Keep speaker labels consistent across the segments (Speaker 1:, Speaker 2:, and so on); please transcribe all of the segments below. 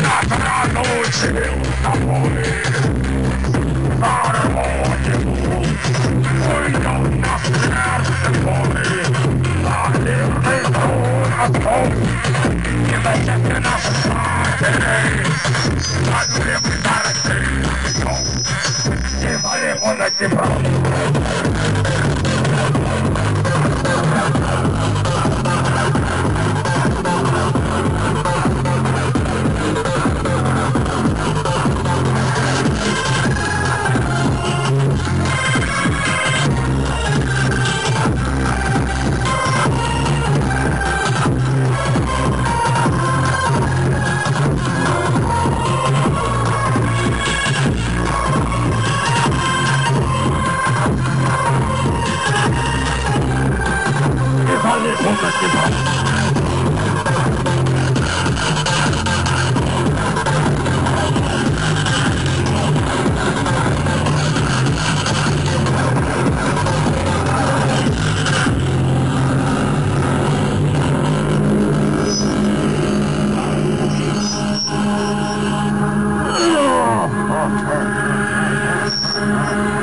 Speaker 1: Not
Speaker 2: a noche, a morir, a morir. Tchau.
Speaker 3: Thank you.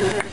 Speaker 4: Thank you.